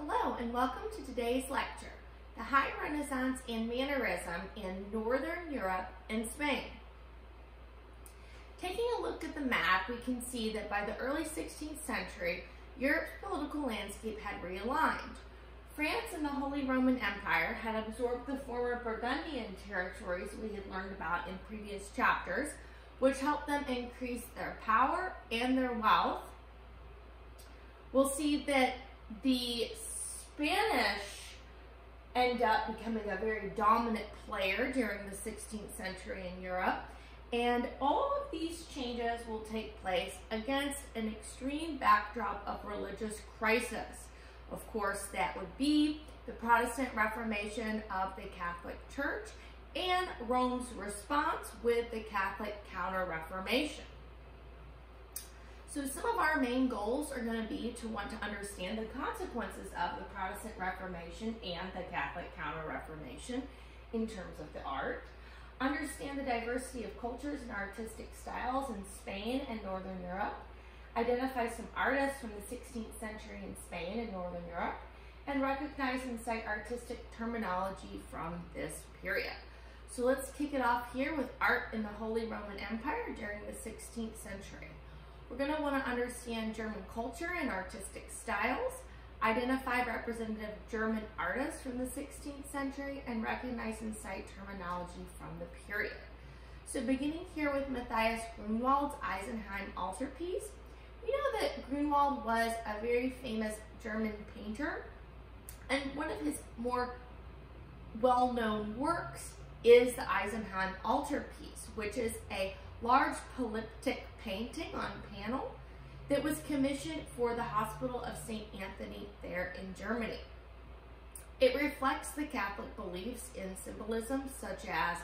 Hello and welcome to today's lecture, The High Renaissance and Mannerism in Northern Europe and Spain. Taking a look at the map, we can see that by the early 16th century, Europe's political landscape had realigned. France and the Holy Roman Empire had absorbed the former Burgundian territories we had learned about in previous chapters, which helped them increase their power and their wealth. We'll see that the Spanish end up becoming a very dominant player during the 16th century in Europe. And all of these changes will take place against an extreme backdrop of religious crisis. Of course, that would be the Protestant Reformation of the Catholic Church and Rome's response with the Catholic Counter-Reformation. So some of our main goals are going to be to want to understand the consequences of the Protestant Reformation and the Catholic Counter-Reformation in terms of the art, understand the diversity of cultures and artistic styles in Spain and Northern Europe, identify some artists from the 16th century in Spain and Northern Europe, and recognize and cite artistic terminology from this period. So let's kick it off here with art in the Holy Roman Empire during the 16th century. We're going to want to understand German culture and artistic styles, identify representative German artists from the 16th century, and recognize and cite terminology from the period. So beginning here with Matthias Grunewald's Isenheim altarpiece, we know that Grunewald was a very famous German painter, and one of his more well-known works is the Isenheim altarpiece, which is a large polyptych painting on panel that was commissioned for the Hospital of St. Anthony there in Germany. It reflects the Catholic beliefs in symbolism such as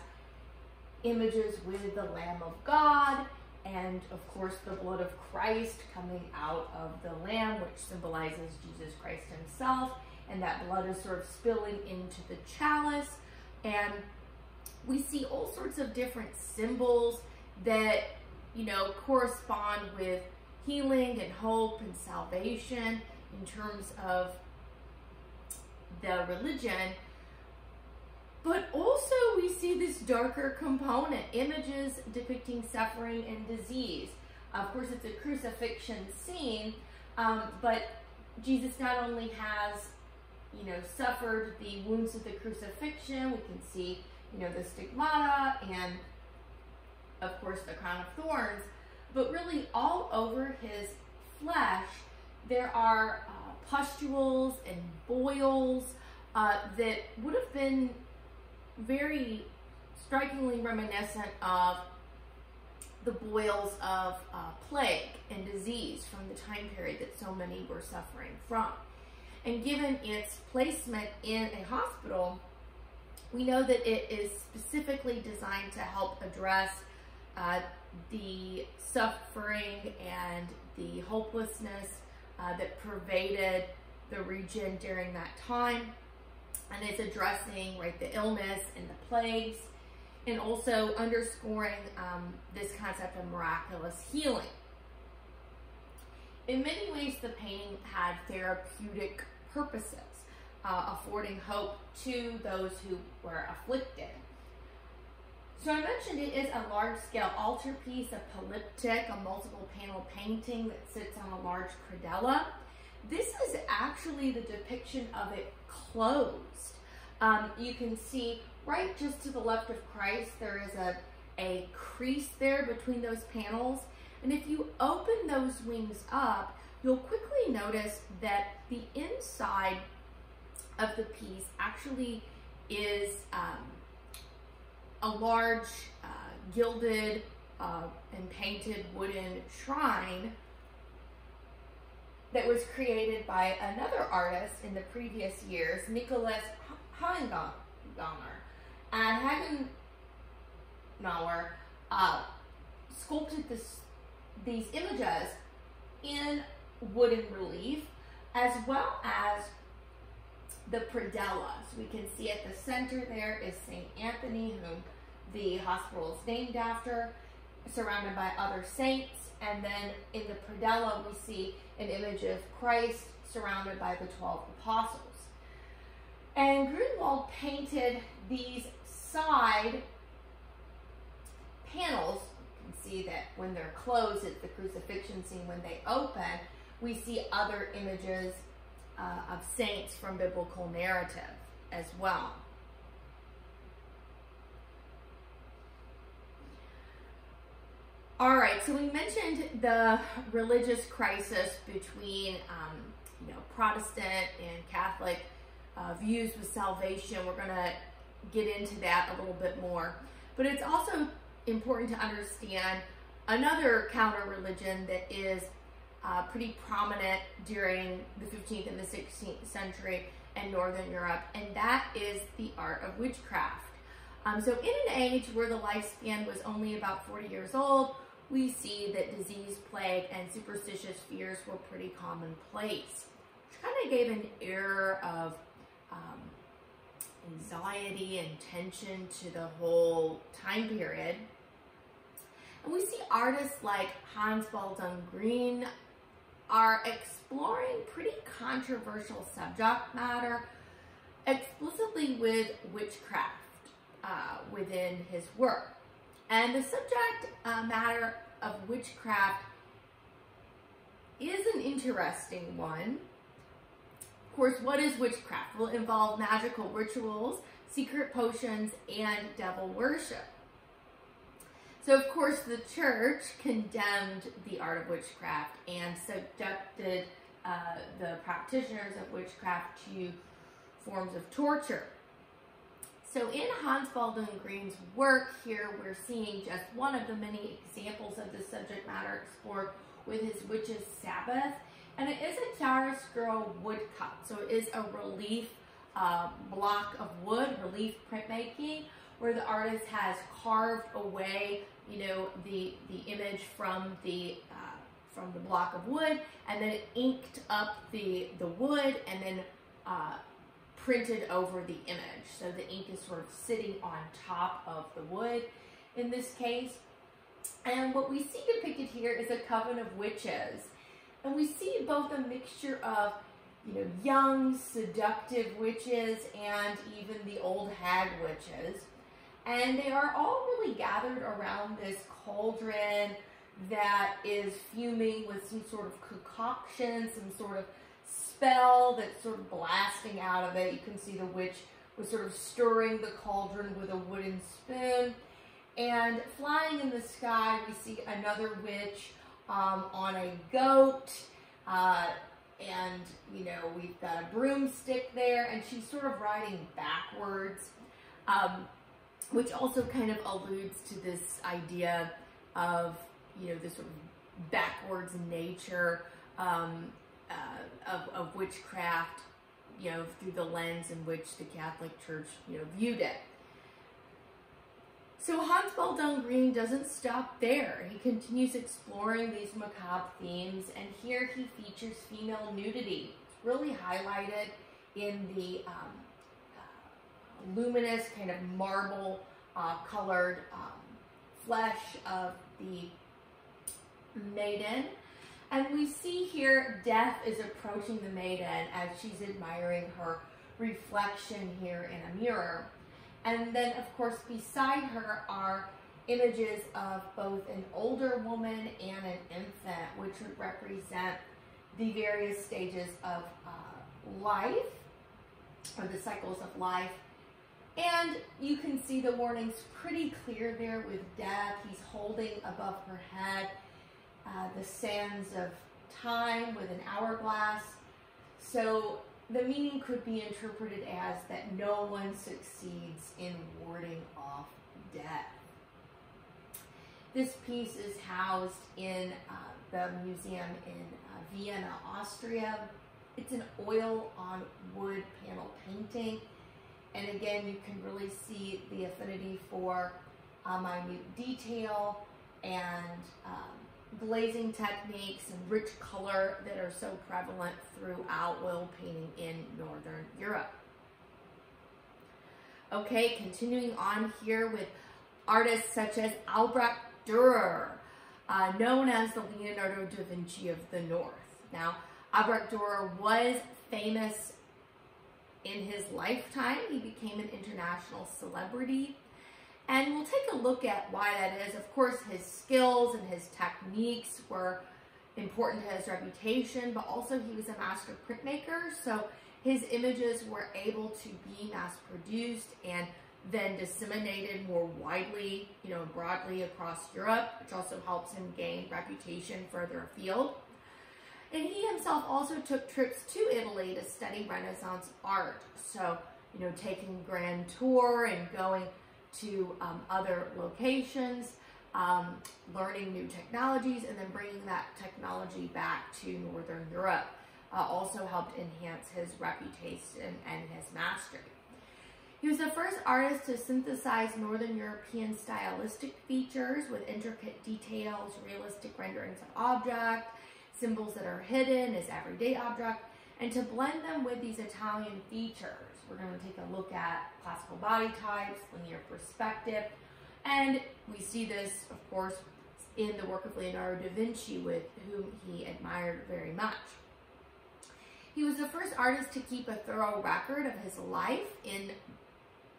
images with the Lamb of God and of course the blood of Christ coming out of the Lamb which symbolizes Jesus Christ himself and that blood is sort of spilling into the chalice and we see all sorts of different symbols that, you know, correspond with healing and hope and salvation in terms of the religion. But also we see this darker component, images depicting suffering and disease. Of course, it's a crucifixion scene, um, but Jesus not only has, you know, suffered the wounds of the crucifixion, we can see, you know, the stigmata and of course, the crown of thorns, but really all over his flesh, there are uh, pustules and boils uh, that would have been very strikingly reminiscent of the boils of uh, plague and disease from the time period that so many were suffering from. And given its placement in a hospital, we know that it is specifically designed to help address uh, the suffering and the hopelessness uh, that pervaded the region during that time. And it's addressing right the illness and the plagues and also underscoring um, this concept of miraculous healing. In many ways, the painting had therapeutic purposes, uh, affording hope to those who were afflicted. So I mentioned it is a large-scale altarpiece, a polyptych, a multiple panel painting that sits on a large predella. This is actually the depiction of it closed. Um, you can see right just to the left of Christ, there is a, a crease there between those panels. And if you open those wings up, you'll quickly notice that the inside of the piece actually is um, a large uh, gilded uh, and painted wooden shrine that was created by another artist in the previous years, Nicholas Hagenauer. And Hagenauer uh, sculpted this, these images in wooden relief as well as the predella. So we can see at the center there is St. Anthony, whom the hospital is named after. surrounded by other saints. And then in the predella, we see an image of Christ surrounded by the 12 apostles. And Grunewald painted these side panels. You can see that when they're closed, it's the crucifixion scene. When they open, we see other images uh, of saints from biblical narrative as well. All right, so we mentioned the religious crisis between, um, you know, Protestant and Catholic uh, views with salvation. We're going to get into that a little bit more. But it's also important to understand another counter religion that is uh, pretty prominent during the 15th and the 16th century in Northern Europe, and that is the art of witchcraft. Um, so in an age where the lifespan was only about 40 years old, we see that disease, plague, and superstitious fears were pretty commonplace, which kind of gave an air of um, anxiety and tension to the whole time period. And we see artists like Hans Baldung Grien are exploring pretty controversial subject matter explicitly with witchcraft uh, within his work. And the subject uh, matter of witchcraft is an interesting one. Of course, what is witchcraft? Will involve magical rituals, secret potions, and devil worship. So, of course, the church condemned the art of witchcraft and subjected uh, the practitioners of witchcraft to forms of torture. So in Hans Baldung Grien's work here, we're seeing just one of the many examples of the subject matter explored with his Witch's Sabbath. And it is a chiaroscuro woodcut. So it is a relief uh, block of wood, relief printmaking, where the artist has carved away, you know, the, the image from the uh, from the block of wood, and then inked up the, the wood, and then uh, printed over the image. So the ink is sort of sitting on top of the wood in this case. And what we see depicted here is a coven of witches. And we see both a mixture of, you know, young, seductive witches and even the old hag witches. And they are all really gathered around this cauldron that is fuming with some sort of concoction, some sort of spell that's sort of blasting out of it. You can see the witch was sort of stirring the cauldron with a wooden spoon. And flying in the sky, we see another witch um, on a goat. Uh, and, you know, we've got a broomstick there, and she's sort of riding backwards, um, which also kind of alludes to this idea of, you know, this sort of backwards nature um, uh, of, of witchcraft, you know, through the lens in which the Catholic Church, you know, viewed it. So Hans Baldung Grien doesn't stop there. He continues exploring these macabre themes, and here he features female nudity. It's really highlighted in the um, uh, luminous kind of marble uh, colored um, flesh of the maiden and we see here death is approaching the maiden as she's admiring her reflection here in a mirror. And then, of course, beside her are images of both an older woman and an infant, which would represent the various stages of uh, life, or the cycles of life. And you can see the warnings pretty clear there with death. He's holding above her head uh, the sands of time with an hourglass. So the meaning could be interpreted as that no one succeeds in warding off death. This piece is housed in uh, the museum in uh, Vienna, Austria. It's an oil on wood panel painting. And again, you can really see the affinity for uh, minute detail and um, glazing techniques and rich color that are so prevalent throughout oil painting in Northern Europe. Okay, continuing on here with artists such as Albrecht Dürer, uh, known as the Leonardo da Vinci of the North. Now, Albrecht Dürer was famous in his lifetime. He became an international celebrity. And we'll take a look at why that is. Of course, his skills and his techniques were important to his reputation, but also he was a master printmaker. So his images were able to be mass produced and then disseminated more widely, you know, broadly across Europe, which also helps him gain reputation further afield. And he himself also took trips to Italy to study Renaissance art. So, you know, taking grand tour and going to um, other locations, um, learning new technologies, and then bringing that technology back to Northern Europe uh, also helped enhance his reputation and his mastery. He was the first artist to synthesize Northern European stylistic features with intricate details, realistic renderings of object, symbols that are hidden as everyday object, and to blend them with these Italian features. We're going to take a look at classical body types, linear perspective, and we see this, of course, in the work of Leonardo da Vinci, with whom he admired very much. He was the first artist to keep a thorough record of his life in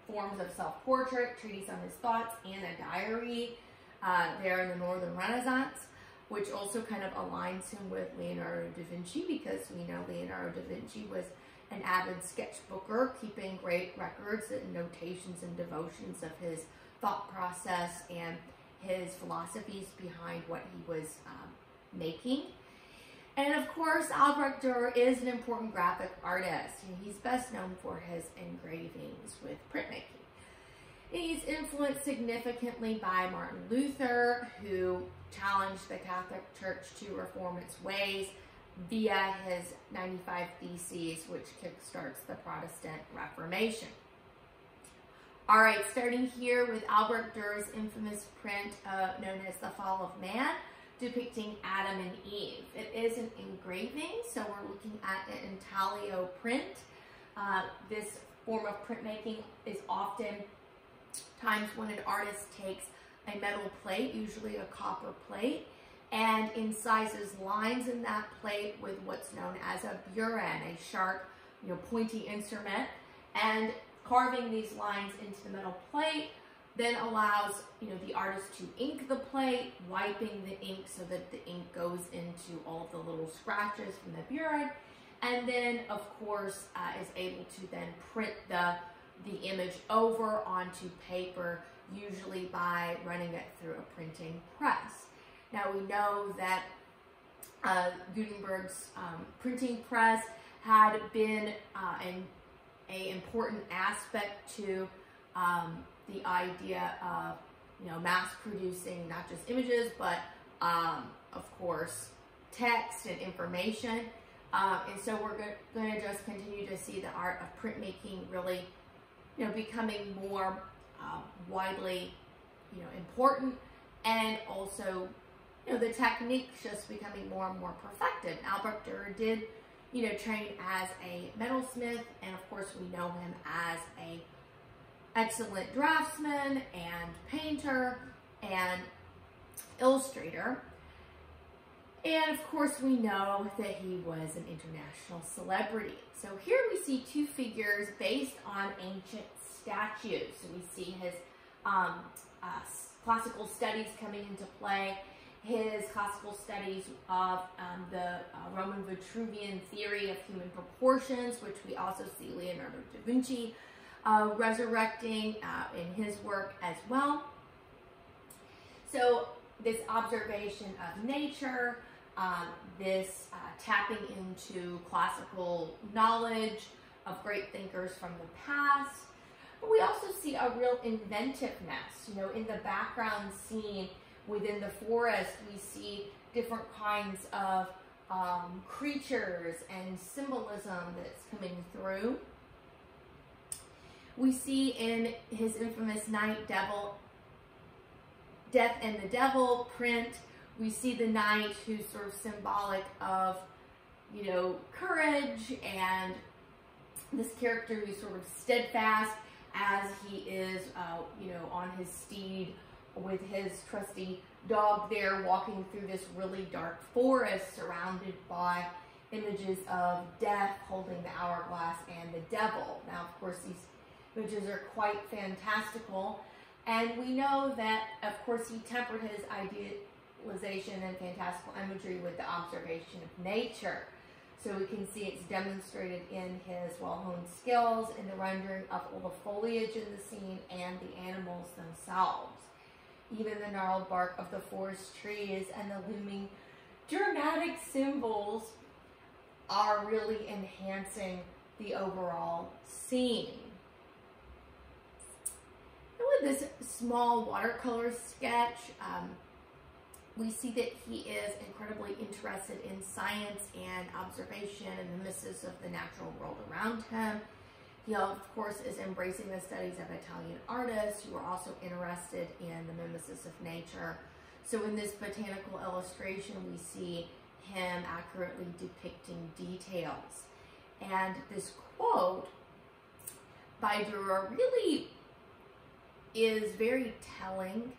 forms of self-portrait, treatise on his thoughts, and a diary uh, there in the Northern Renaissance, which also kind of aligns him with Leonardo da Vinci because we know Leonardo da Vinci was an avid sketchbooker, keeping great records and notations and devotions of his thought process and his philosophies behind what he was um, making. And of course, Albrecht Dürer is an important graphic artist. He's best known for his engravings with printmaking. He's influenced significantly by Martin Luther, who challenged the Catholic Church to reform its ways via his 95 Theses, which kickstarts the Protestant Reformation. All right, starting here with Albert Dürer's infamous print uh, known as The Fall of Man, depicting Adam and Eve. It is an engraving, so we're looking at an intaglio print. Uh, this form of printmaking is often times when an artist takes a metal plate, usually a copper plate, and incisors lines in that plate with what's known as a burin, a sharp, you know, pointy instrument, and carving these lines into the metal plate then allows you know the artist to ink the plate, wiping the ink so that the ink goes into all of the little scratches from the burin, and then of course uh, is able to then print the the image over onto paper, usually by running it through a printing press. Now we know that uh, Gutenberg's um, printing press had been uh, an a important aspect to um, the idea of you know mass producing not just images but um, of course text and information. Um, and so we're going to just continue to see the art of printmaking really you know becoming more uh, widely you know important and also you know the techniques just becoming more and more perfected Albert Dürer did you know train as a metalsmith and of course we know him as a excellent draftsman and painter and illustrator. And of course, we know that he was an international celebrity. So here we see two figures based on ancient statues. So we see his um, uh, classical studies coming into play, his classical studies of um, the uh, Roman Vitruvian theory of human proportions, which we also see Leonardo da Vinci uh, resurrecting uh, in his work as well. So this observation of nature, um, this uh, tapping into classical knowledge of great thinkers from the past. But we also see a real inventiveness, you know, in the background scene within the forest, we see different kinds of um, creatures and symbolism that's coming through. We see in his infamous Knight Devil, Death and the Devil print, we see the knight who's sort of symbolic of, you know, courage and this character who's sort of steadfast as he is, uh, you know, on his steed with his trusty dog there walking through this really dark forest surrounded by images of death holding the hourglass and the devil. Now, of course, these images are quite fantastical. And we know that, of course, he tempered his idealization and fantastical imagery with the observation of nature. So we can see it's demonstrated in his well-honed skills in the rendering of all the foliage in the scene and the animals themselves. Even the gnarled bark of the forest trees and the looming dramatic symbols are really enhancing the overall scene. And with this small watercolor sketch, um, we see that he is incredibly interested in science and observation and the mimesis of the natural world around him. He, of course, is embracing the studies of Italian artists who are also interested in the mimesis of nature. So in this botanical illustration, we see him accurately depicting details. And this quote by Dürer really is very telling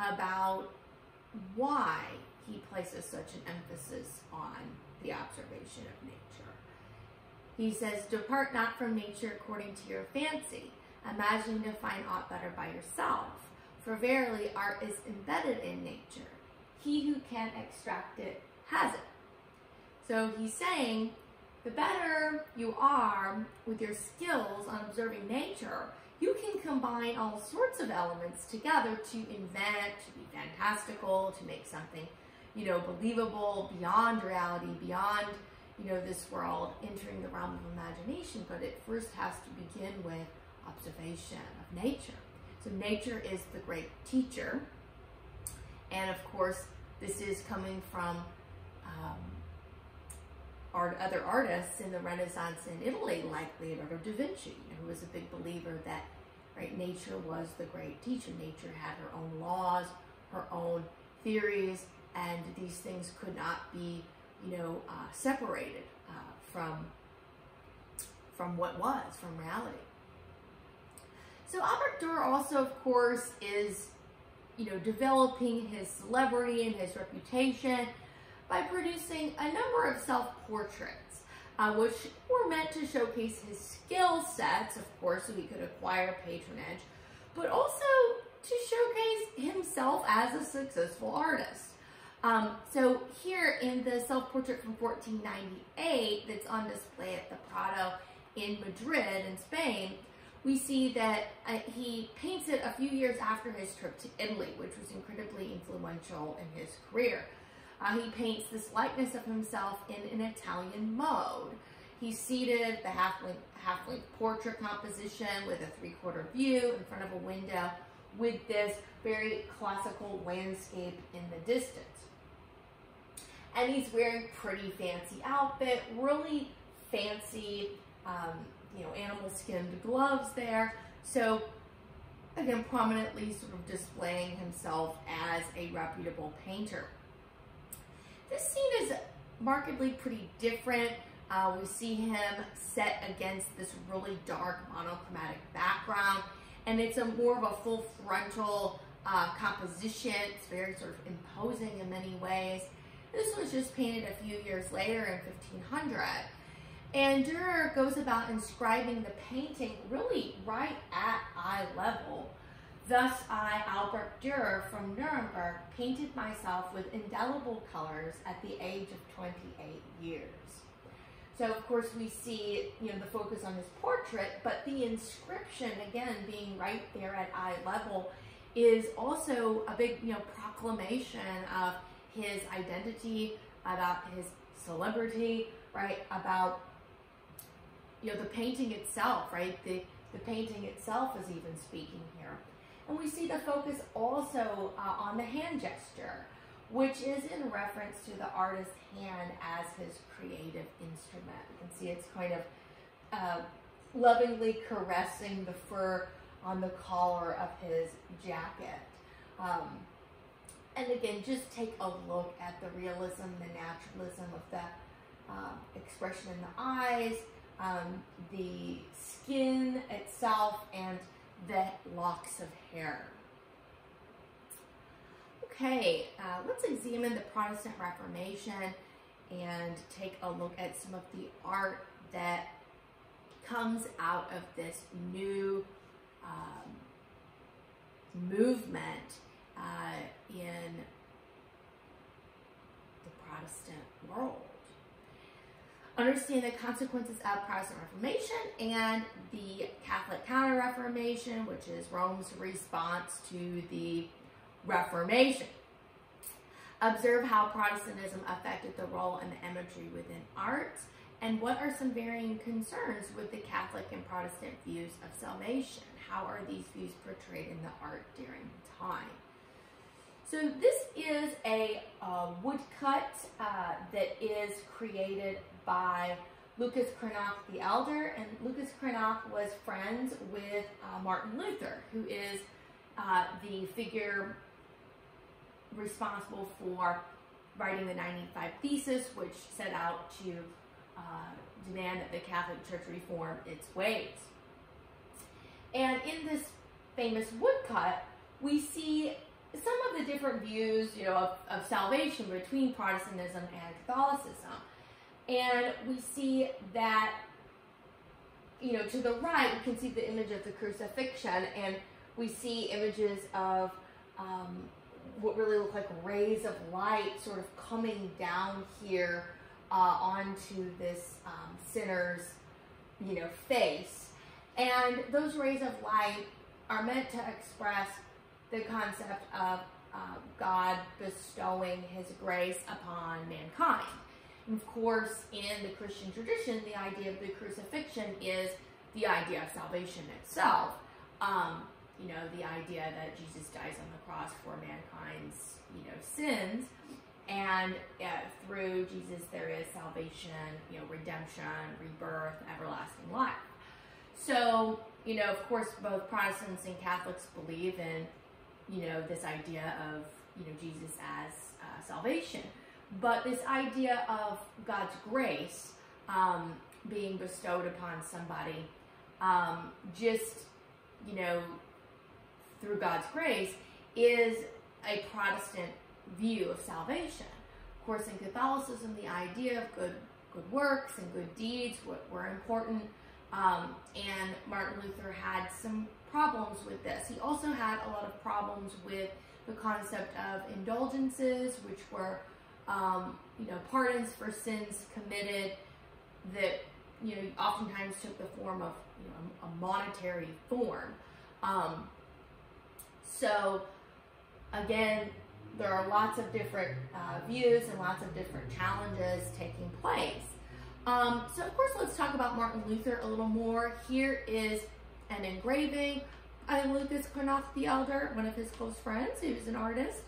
about why he places such an emphasis on the observation of nature. He says, Depart not from nature according to your fancy, imagining to find aught better by yourself. For verily, art is embedded in nature. He who can extract it has it. So he's saying, the better you are with your skills on observing nature, you can combine all sorts of elements together to invent, to be fantastical, to make something, you know, believable, beyond reality, beyond, you know, this world, entering the realm of imagination. But it first has to begin with observation of nature. So nature is the great teacher. And of course, this is coming from um, art, other artists in the Renaissance in Italy, like Leonardo da Vinci, who was a big believer that right, nature was the great teacher. Nature had her own laws, her own theories, and these things could not be, you know, uh, separated uh, from from what was, from reality. So Albert Dürer also, of course, is, you know, developing his celebrity and his reputation by producing a number of self-portraits, uh, which were meant to showcase his skill sets, of course, so he could acquire patronage, but also to showcase himself as a successful artist. Um, so here in the self-portrait from 1498 that's on display at the Prado in Madrid in Spain, we see that uh, he paints it a few years after his trip to Italy, which was incredibly influential in his career. Uh, he paints this likeness of himself in an Italian mode. He's seated, the half-length half portrait composition with a three-quarter view in front of a window with this very classical landscape in the distance. And he's wearing pretty fancy outfit, really fancy, um, you know, animal skinned gloves there. So again, prominently sort of displaying himself as a reputable painter. This scene is markedly pretty different. Uh, we see him set against this really dark monochromatic background, and it's a more of a full frontal uh, composition. It's very sort of imposing in many ways. This was just painted a few years later in 1500. And Dürer goes about inscribing the painting really right at eye level Thus I, Albert Dürer from Nuremberg, painted myself with indelible colors at the age of 28 years. So of course we see, you know, the focus on his portrait, but the inscription, again, being right there at eye level, is also a big, you know, proclamation of his identity, about his celebrity, right, about, you know, the painting itself, right, the, the painting itself is even speaking here. And we see the focus also uh, on the hand gesture, which is in reference to the artist's hand as his creative instrument. You can see it's kind of uh, lovingly caressing the fur on the collar of his jacket. Um, and again, just take a look at the realism, the naturalism of the uh, expression in the eyes, um, the skin itself, and the locks of hair. Okay, uh, let's examine the Protestant Reformation and take a look at some of the art that comes out of this new um, movement uh, in the Protestant world. Understand the consequences of Protestant Reformation and the Catholic Counter Reformation, which is Rome's response to the Reformation. Observe how Protestantism affected the role and the imagery within art, and what are some varying concerns with the Catholic and Protestant views of salvation? How are these views portrayed in the art during the time? So this is a uh, woodcut uh, that is created by Lucas Cranach the Elder, and Lucas Cranach was friends with uh, Martin Luther, who is uh, the figure responsible for writing the 95 Thesis, which set out to uh, demand that the Catholic Church reform its ways. And in this famous woodcut, we see some of the different views, you know, of, of salvation between Protestantism and Catholicism. And we see that, you know, to the right, we can see the image of the crucifixion, and we see images of um, what really look like rays of light sort of coming down here uh, onto this um, sinner's, you know, face. And those rays of light are meant to express the concept of uh, God bestowing his grace upon mankind. And of course, in the Christian tradition, the idea of the crucifixion is the idea of salvation itself. Um, you know, the idea that Jesus dies on the cross for mankind's, you know, sins. And uh, through Jesus, there is salvation, you know, redemption, rebirth, everlasting life. So, you know, of course, both Protestants and Catholics believe in, you know, this idea of, you know, Jesus as uh, salvation. But this idea of God's grace um, being bestowed upon somebody um, just, you know, through God's grace is a Protestant view of salvation. Of course, in Catholicism, the idea of good good works and good deeds were important. Um, and Martin Luther had some problems with this. He also had a lot of problems with the concept of indulgences, which were, um, you know, pardons for sins committed that, you know, oftentimes took the form of, you know, a monetary form. Um, so, again, there are lots of different uh, views and lots of different challenges taking place. Um, so, of course, let's talk about Martin Luther a little more. Here is an engraving by Lucas Cranach the Elder, one of his close friends, who's an artist.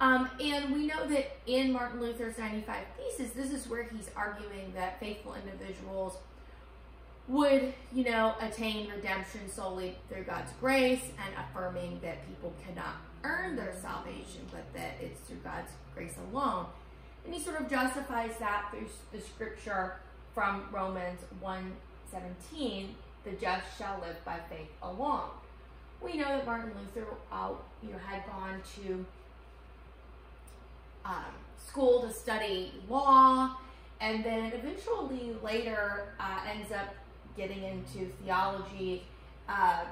Um, and we know that in Martin Luther's 95 Theses, this is where he's arguing that faithful individuals would, you know, attain redemption solely through God's grace and affirming that people cannot earn their salvation, but that it's through God's grace alone. And he sort of justifies that through the scripture from Romans 1:17, the just shall live by faith alone. We know that Martin Luther, uh, you know, had gone to um, school to study law, and then eventually later uh, ends up getting into theology, uh,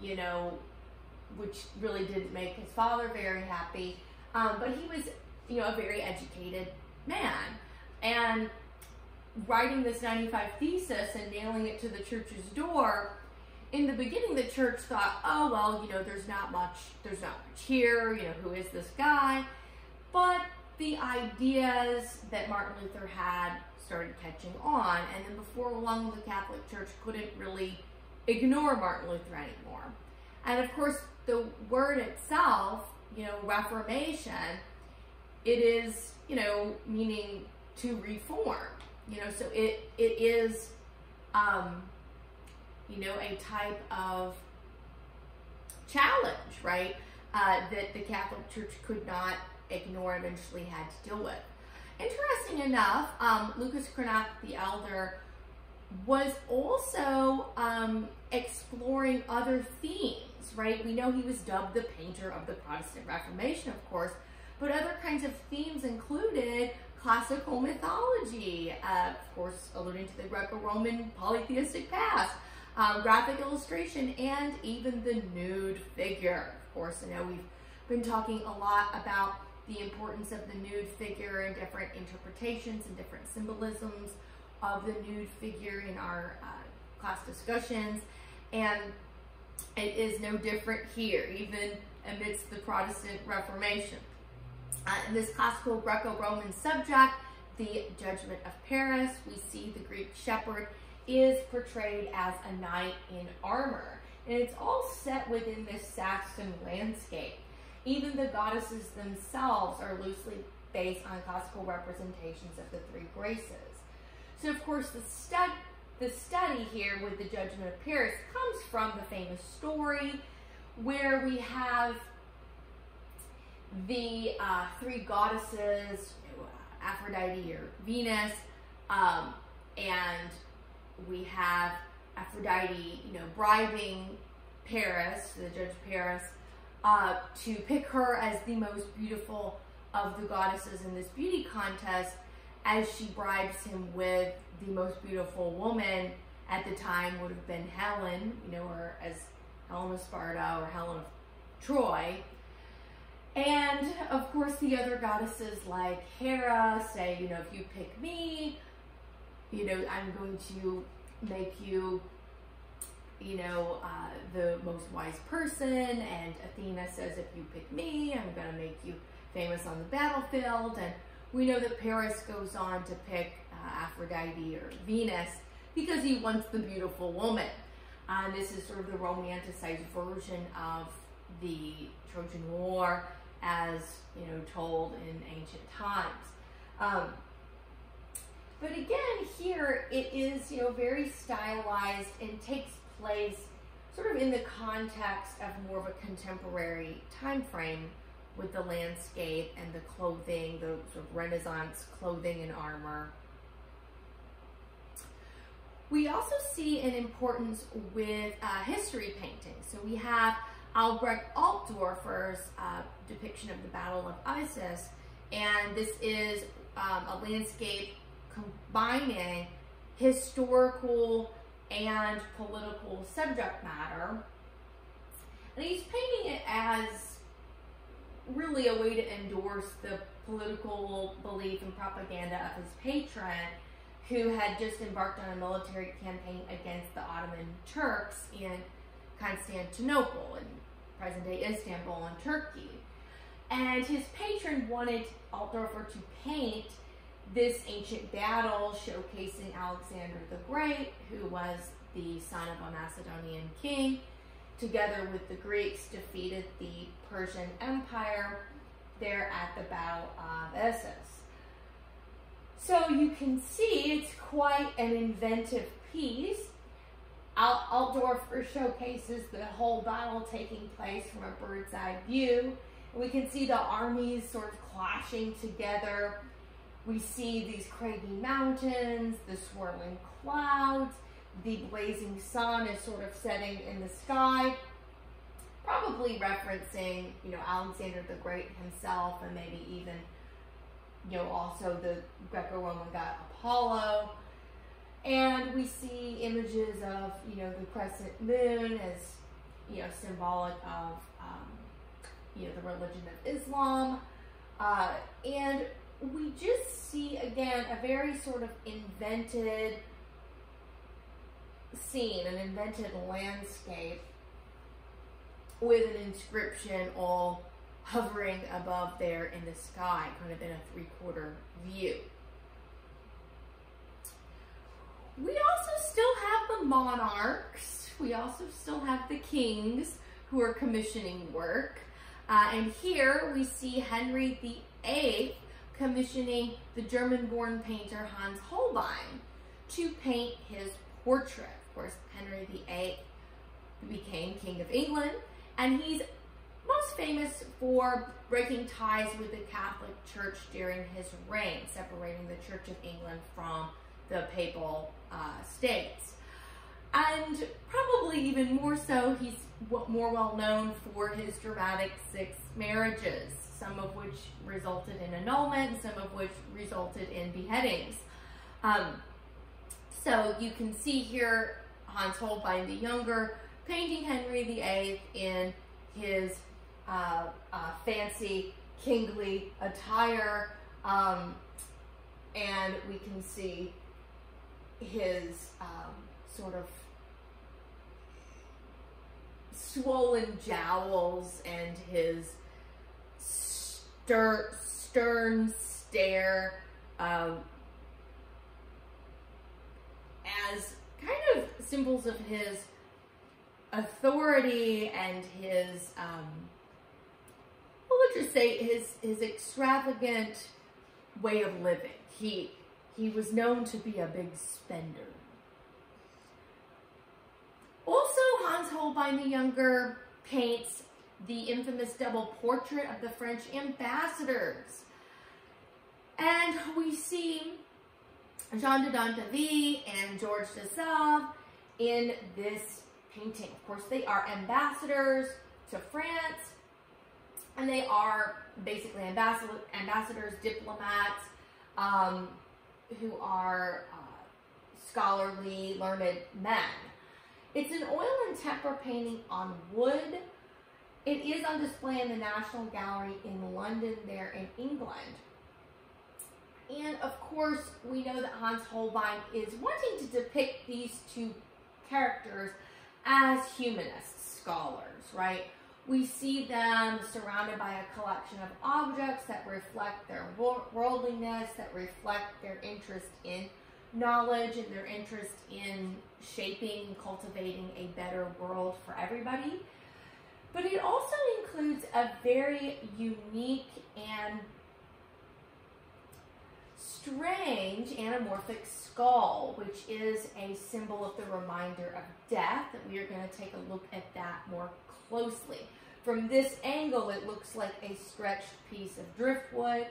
you know, which really didn't make his father very happy. Um, but he was, you know, a very educated man. And writing this 95 thesis and nailing it to the church's door, in the beginning, the church thought, oh, well, you know, there's not much, there's not much here, you know, who is this guy? But the ideas that Martin Luther had started catching on. And then before long, the Catholic Church couldn't really ignore Martin Luther anymore. And of course, the word itself, you know, Reformation, it is, you know, meaning to reform. You know, so it it is, um, you know, a type of challenge, right? Uh, that the Catholic Church could not ignore, eventually had to deal with. Interesting enough, um, Lucas Cranach the Elder was also um, exploring other themes, right? We know he was dubbed the painter of the Protestant Reformation, of course, but other kinds of themes included classical mythology, uh, of course, alluding to the Greco-Roman polytheistic past, um, graphic illustration, and even the nude figure. Of course, I know we've been talking a lot about the importance of the nude figure and different interpretations and different symbolisms of the nude figure in our uh, class discussions. And it is no different here, even amidst the Protestant Reformation. Uh, in this classical Greco-Roman subject, the Judgment of Paris, we see the Greek shepherd is portrayed as a knight in armor. And it's all set within this Saxon landscape. Even the goddesses themselves are loosely based on classical representations of the three graces. So, of course, the, stud the study here with the Judgment of Paris comes from the famous story where we have the uh, three goddesses, Aphrodite or Venus, um, and we have Aphrodite, you know, bribing Paris, the judge Paris, uh, to pick her as the most beautiful of the goddesses in this beauty contest as she bribes him with the most beautiful woman at the time would have been Helen, you know, or as Helen of Sparta or Helen of Troy. And of course, the other goddesses like Hera say, you know, if you pick me, you know, I'm going to make you, you know, uh, the most wise person. And Athena says, if you pick me, I'm going to make you famous on the battlefield. And we know that Paris goes on to pick uh, Aphrodite or Venus because he wants the beautiful woman. Uh, and this is sort of the romanticized version of the Trojan War as you know told in ancient times. Um, but again, here it is you know very stylized and takes place sort of in the context of more of a contemporary time frame with the landscape and the clothing, the sort of Renaissance clothing and armor. We also see an importance with uh, history painting. So we have Albrecht Altdorfer's uh, depiction of the Battle of Issus, and this is um, a landscape combining historical and political subject matter. And he's painting it as really a way to endorse the political belief and propaganda of his patron, who had just embarked on a military campaign against the Ottoman Turks in Constantinople in present day Istanbul in Turkey. And his patron wanted Altdorfer to paint this ancient battle showcasing Alexander the Great, who was the son of a Macedonian king, together with the Greeks, defeated the Persian Empire there at the Battle of Issus. So you can see it's quite an inventive piece. Altdorfer showcases the whole battle taking place from a bird's eye view. We can see the armies sort of clashing together. We see these craggy mountains, the swirling clouds, the blazing sun is sort of setting in the sky, probably referencing, you know, Alexander the Great himself and maybe even, you know, also the Greco-Roman god Apollo. And we see images of, you know, the crescent moon as, you know, symbolic of, um, you know, the religion of Islam. Uh, and we just see, again, a very sort of invented scene, an invented landscape with an inscription all hovering above there in the sky, kind of in a three-quarter view. We also still have the monarchs. We also still have the kings who are commissioning work. Uh, and here we see Henry VIII commissioning the German-born painter Hans Holbein to paint his portrait. Of course, Henry VIII became King of England, and he's most famous for breaking ties with the Catholic Church during his reign, separating the Church of England from the papal uh, states. And probably even more so, he's more well known for his dramatic six marriages, some of which resulted in annulment, some of which resulted in beheadings. Um, so you can see here Hans Holbein the Younger painting Henry VIII in his uh, uh, fancy kingly attire. Um, and we can see his um, sort of swollen jowls and his stir, stern stare um, as kind of symbols of his authority and his, um, well, let's just say his, his extravagant way of living. He, he was known to be a big spender. Also, Hans Holbein the Younger paints the infamous double portrait of the French ambassadors. And we see Jean de Dinteville and George de Selve in this painting. Of course, they are ambassadors to France, and they are basically ambassador, ambassadors, diplomats, um, who are uh, scholarly, learned men. It's an oil and tempera painting on wood. It is on display in the National Gallery in London, there in England. And of course, we know that Hans Holbein is wanting to depict these two characters as humanist scholars, right? We see them surrounded by a collection of objects that reflect their worldliness, that reflect their interest in knowledge and their interest in shaping and cultivating a better world for everybody. But it also includes a very unique and strange anamorphic skull, which is a symbol of the reminder of death. We are going to take a look at that more closely. From this angle, it looks like a stretched piece of driftwood,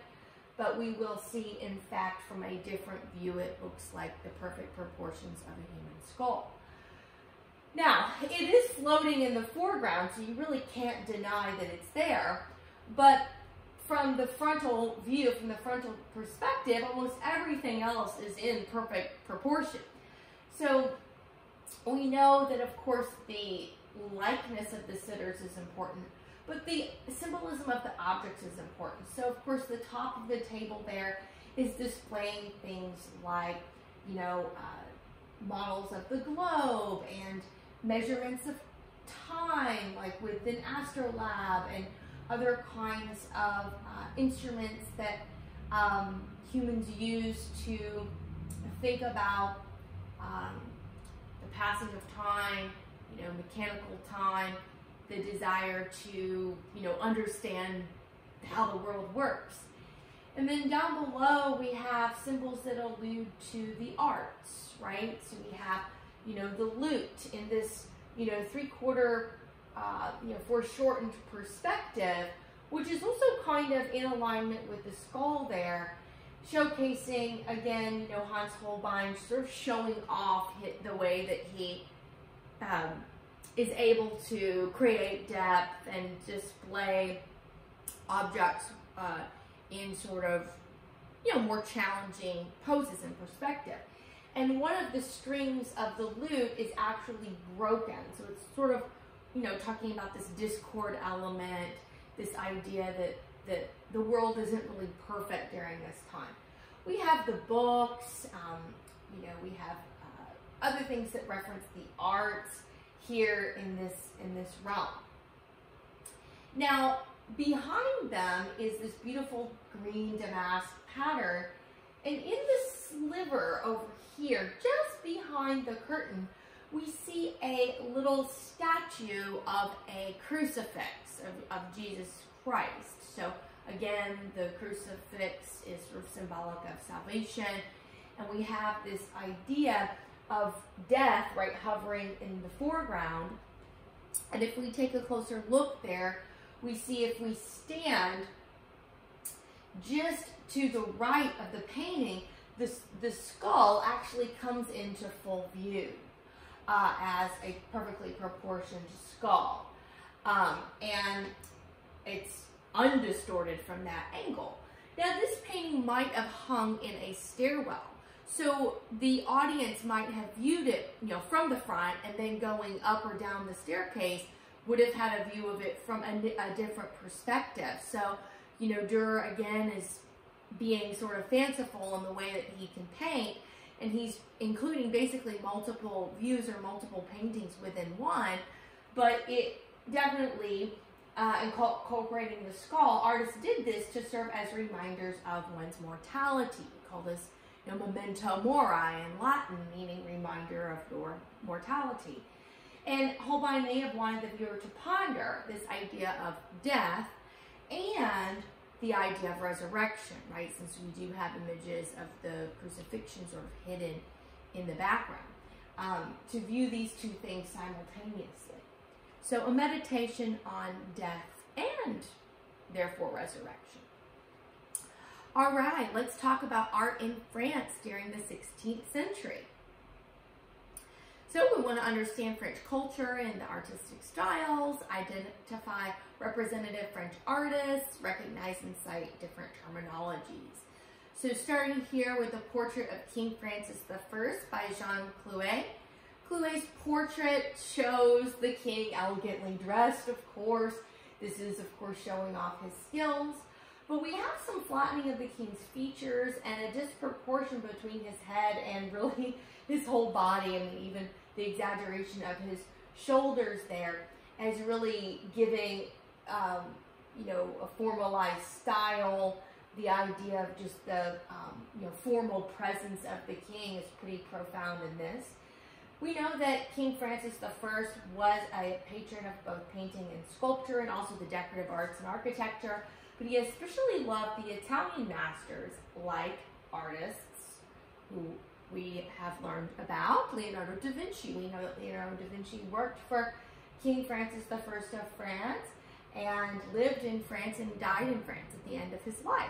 but we will see, in fact, from a different view, it looks like the perfect proportions of a human skull. Now, it is floating in the foreground, so you really can't deny that it's there, but from the frontal view, from the frontal perspective, almost everything else is in perfect proportion. So we know that, of course, the likeness of the sitters is important, but the symbolism of the objects is important. So, of course, the top of the table there is displaying things like, you know, uh, models of the globe and measurements of time, like with an astrolabe and other kinds of uh, instruments that um, humans use to think about um, the passing of time, know, mechanical time, the desire to, you know, understand how the world works. And then down below, we have symbols that allude to the arts, right? So we have, you know, the lute in this, you know, three-quarter uh, you know, foreshortened perspective, which is also kind of in alignment with the skull there, showcasing, again, you know, Hans Holbein sort of showing off the way that he um, is able to create depth and display objects uh, in sort of, you know, more challenging poses and perspective. And one of the strings of the lute is actually broken. So it's sort of you know, talking about this discord element, this idea that, that the world isn't really perfect during this time. We have the books, um, you know, we have uh, other things that reference the arts here in this, in this realm. Now, behind them is this beautiful green damask pattern, and in the sliver over here, just behind the curtain, we see a little statue of a crucifix of, of Jesus Christ. So again, the crucifix is sort of symbolic of salvation. And we have this idea of death, right, hovering in the foreground. And if we take a closer look there, we see if we stand just to the right of the painting, the, the skull actually comes into full view uh, as a perfectly proportioned skull. Um, and it's undistorted from that angle. Now, this painting might have hung in a stairwell. So the audience might have viewed it, you know, from the front and then going up or down the staircase would have had a view of it from a, a different perspective. So, you know, Durer again is being sort of fanciful in the way that he can paint, and he's including basically multiple views or multiple paintings within one, but it definitely uh, incorporating the skull, artists did this to serve as reminders of one's mortality. We call this you know, memento mori in Latin, meaning reminder of your mortality. And Holbein may have wanted the viewer to ponder this idea of death and the idea of resurrection, right? Since we do have images of the crucifixion sort of hidden in the background. Um, to view these two things simultaneously. So, a meditation on death and therefore resurrection. All right, let's talk about art in France during the 16th century. So we want to understand French culture and the artistic styles, identify representative French artists, recognize and cite different terminologies. So starting here with the portrait of King Francis I by Jean Clouet. Clouet's portrait shows the king elegantly dressed, of course. This is, of course, showing off his skills. But we have some flattening of the king's features and a disproportion between his head and really his whole body. I mean, even the exaggeration of his shoulders there as really giving, um, you know, a formalized style. The idea of just the, um, you know, formal presence of the king is pretty profound in this. We know that King Francis I was a patron of both painting and sculpture and also the decorative arts and architecture, but he especially loved the Italian masters like artists who we have learned about, Leonardo da Vinci. We know that Leonardo da Vinci worked for King Francis I of France and lived in France and died in France at the end of his life.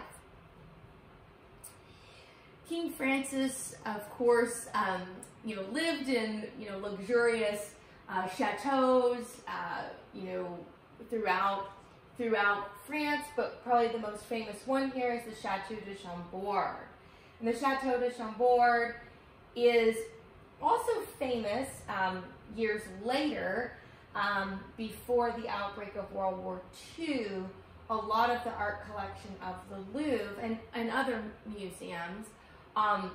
King Francis, of course, um, you know, lived in, you know, luxurious uh, chateaus, uh, you know, throughout throughout France, but probably the most famous one here is the Chateau de Chambord. And the Chateau de Chambord is also famous um, years later, um, before the outbreak of World War II, a lot of the art collection of the Louvre and, and other museums um,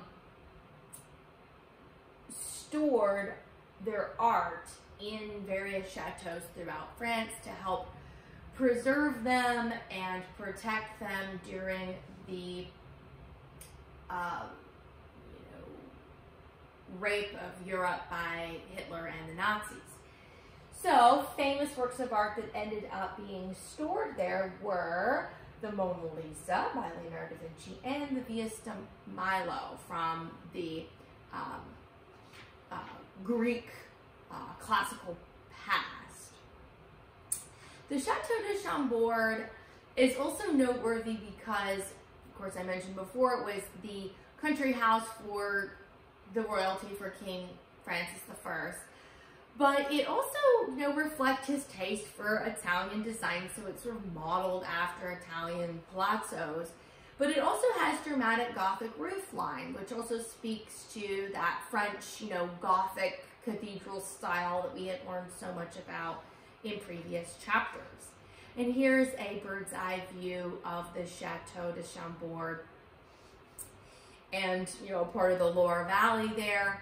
stored their art in various chateaus throughout France to help preserve them and protect them during the uh, you know, rape of Europe by Hitler and the Nazis. So, famous works of art that ended up being stored there were the Mona Lisa by Leonardo da Vinci and the Venus de Milo from the um, uh, Greek uh, classical past. The Chateau de Chambord is also noteworthy because, of course, I mentioned before, it was the country house for the royalty for King Francis I. But it also, you know, reflects his taste for Italian design, so it's sort of modeled after Italian palazzos. But it also has dramatic Gothic roofline, which also speaks to that French, you know, Gothic cathedral style that we had learned so much about in previous chapters. And here's a bird's eye view of the Chateau de Chambord and, you know, part of the Loire Valley there.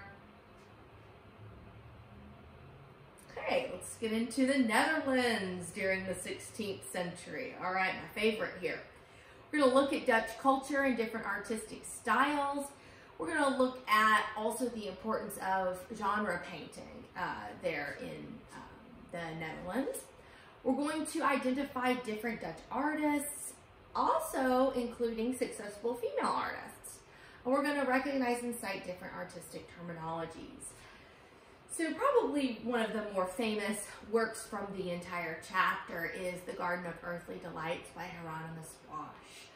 Okay, let's get into the Netherlands during the 16th century. All right, my favorite here. We're going to look at Dutch culture and different artistic styles. We're going to look at also the importance of genre painting uh, there in the Netherlands. We're going to identify different Dutch artists, also including successful female artists. And we're going to recognize and cite different artistic terminologies. So probably one of the more famous works from the entire chapter is The Garden of Earthly Delights by Hieronymus Bosch.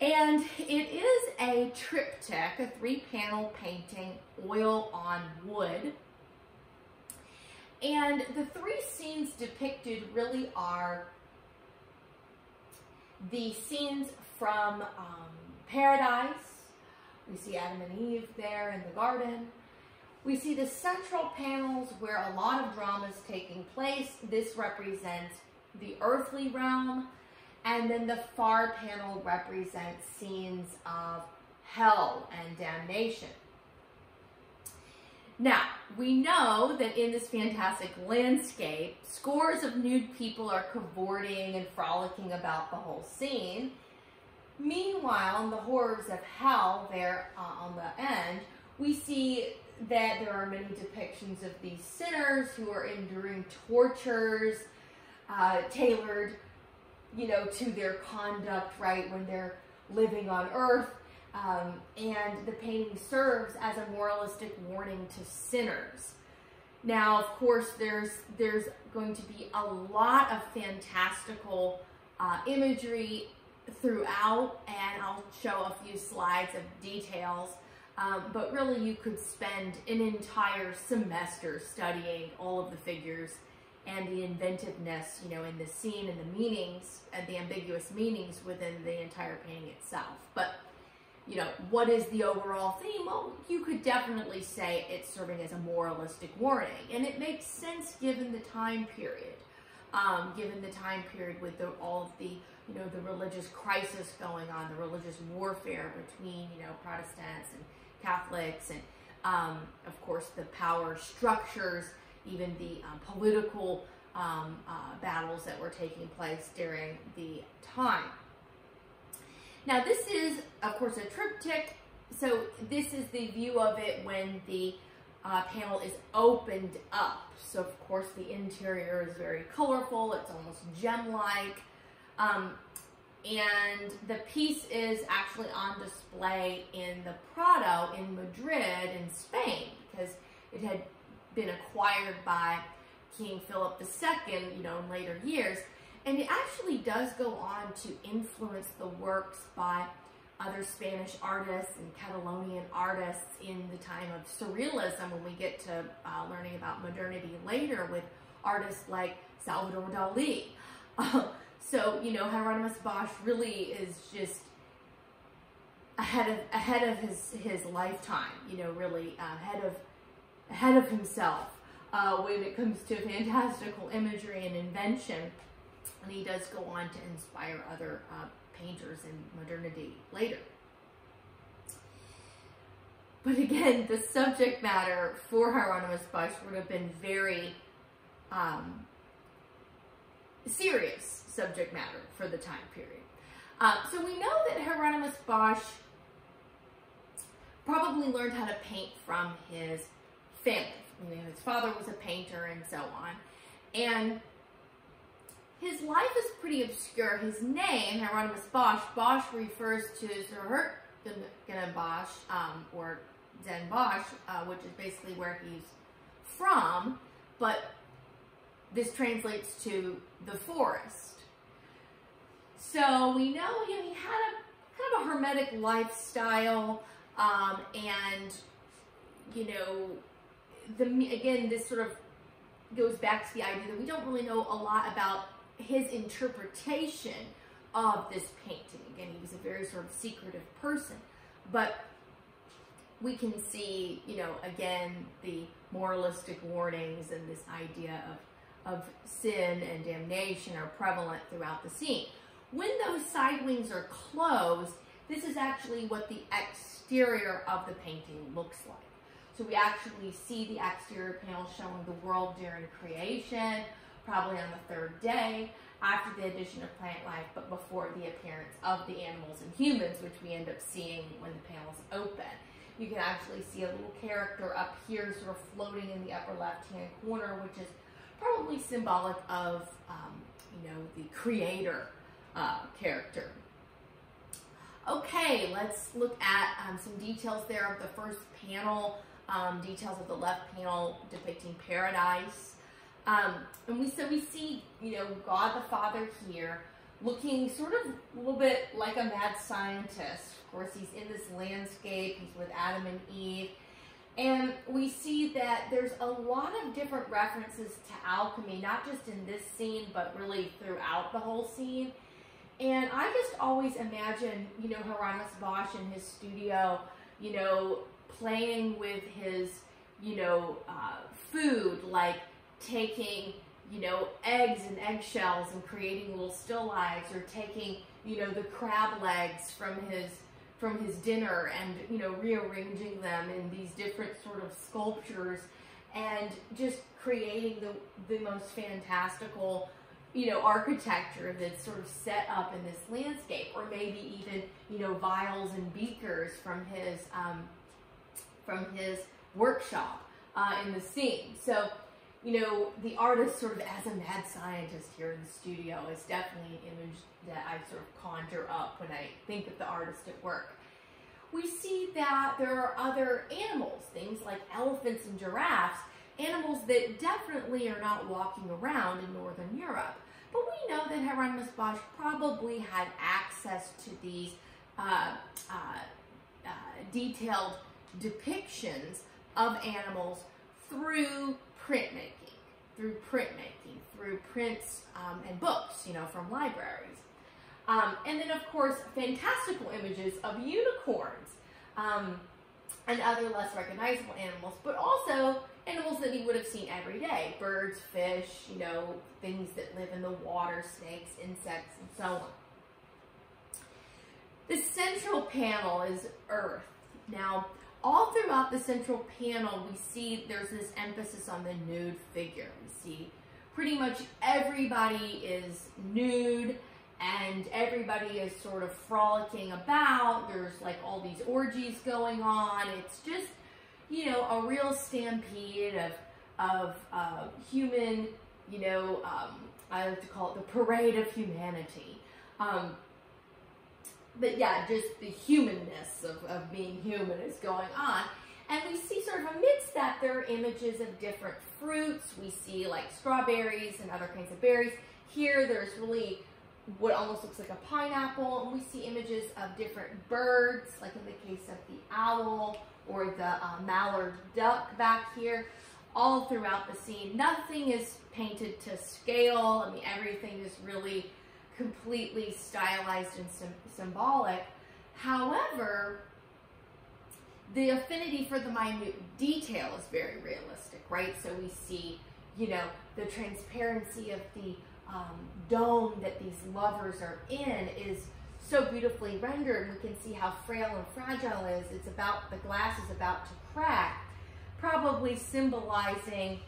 And it is a triptych, a three panel painting, oil on wood. And the three scenes depicted really are the scenes from um, paradise. We see Adam and Eve there in the garden. We see the central panels where a lot of drama is taking place. This represents the earthly realm. And then the far panel represents scenes of hell and damnation. Now, we know that in this fantastic landscape, scores of nude people are cavorting and frolicking about the whole scene. Meanwhile, in the horrors of hell there uh, on the end, we see that there are many depictions of these sinners who are enduring tortures uh, tailored, you know, to their conduct, right, when they're living on earth. Um, and the painting serves as a moralistic warning to sinners. Now, of course, there's there's going to be a lot of fantastical uh, imagery throughout, and I'll show a few slides of details. Um, but really, you could spend an entire semester studying all of the figures and the inventiveness, you know, in the scene and the meanings and the ambiguous meanings within the entire painting itself. But, you know, what is the overall theme? Well, you could definitely say it's serving as a moralistic warning. And it makes sense given the time period, um, given the time period with the, all of the, you know, the religious crisis going on, the religious warfare between, you know, Protestants and Catholics and, um, of course, the power structures even the um, political uh, battles that were taking place during the time. Now, this is, of course, a triptych. So this is the view of it when the uh, panel is opened up. So, of course, the interior is very colorful. It's almost gem-like. Um, and the piece is actually on display in the Prado in Madrid in Spain because it had been acquired by King Philip II, you know, in later years. And it actually does go on to influence the works by other Spanish artists and Catalonian artists in the time of Surrealism when we get to uh, learning about modernity later with artists like Salvador Dali. Uh, so, you know, Hieronymus Bosch really is just ahead of ahead of his his lifetime, you know, really uh, ahead of ahead of himself uh, when it comes to fantastical imagery and invention. And he does go on to inspire other uh, painters in modernity later. But again, the subject matter for Hieronymus Bosch would have been very um, serious subject matter for the time period. Uh, so we know that Hieronymus Bosch probably learned how to paint from his family. His father was a painter and so on. And his life is pretty obscure. His name, Hieronymus Bosch, Bosch refers to Sir Hertgen Bosch, um, or Den Bosch, uh, which is basically where he's from, but this translates to the forest. So we know you know, he had a kind of a hermetic lifestyle, um, and you know, the again, this sort of goes back to the idea that we don't really know a lot about his interpretation of this painting. Again, he was a very sort of secretive person, but we can see, you know, again, the moralistic warnings and this idea of, of sin and damnation are prevalent throughout the scene. When those side wings are closed, this is actually what the exterior of the painting looks like. So we actually see the exterior panel showing the world during creation, probably on the third day after the addition of plant life, but before the appearance of the animals and humans, which we end up seeing when the panels open. You can actually see a little character up here sort of floating in the upper left-hand corner, which is probably symbolic of, um, you know, the creator uh, character. Okay, let's look at um, some details there of the first panel um, details of the left panel depicting paradise. Um, and we so we see, you know, God the Father here looking sort of a little bit like a mad scientist. Of course, he's in this landscape, he's with Adam and Eve. And we see that there's a lot of different references to alchemy, not just in this scene, but really throughout the whole scene. And I just always imagine, you know, Hieronymus Bosch in his studio, you know, playing with his, you know, uh, food, like taking, you know, eggs and eggshells and creating little still lives, or taking, you know, the crab legs from his from his dinner and you know rearranging them in these different sort of sculptures and just creating the the most fantastical you know architecture that's sort of set up in this landscape or maybe even you know vials and beakers from his um, from his workshop uh, in the scene. So you know the artist sort of as a mad scientist here in the studio is definitely an image that I sort of conjure up when I think of the artist at work. We see that there are other animals, things like elephants and giraffes, animals that definitely are not walking around in Northern Europe. But we know that Hieronymus Bosch probably had access to these uh, uh, uh, detailed depictions of animals through printmaking, through printmaking, through prints um, and books, you know, from libraries. Um, and then, of course, fantastical images of unicorns um, and other less recognizable animals, but also animals that he would have seen every day. Birds, fish, you know, things that live in the water, snakes, insects, and so on. The central panel is Earth. Now, all throughout the central panel, we see there's this emphasis on the nude figure. We see pretty much everybody is nude and everybody is sort of frolicking about. There's like all these orgies going on. It's just, you know, a real stampede of, of uh, human, you know, um, I like to call it the parade of humanity. Um, but yeah, just the humanness of, of being human is going on. And we see sort of amidst that, there are images of different fruits. We see like strawberries and other kinds of berries. Here, there's really what almost looks like a pineapple. And we see images of different birds, like in the case of the owl or the uh, mallard duck back here, all throughout the scene. Nothing is painted to scale. I mean, everything is really completely stylized and symbolic. However, the affinity for the minute detail is very realistic, right? So we see, you know, the transparency of the um, dome that these lovers are in is so beautifully rendered. We can see how frail and fragile it is. It's about, the glass is about to crack, probably symbolizing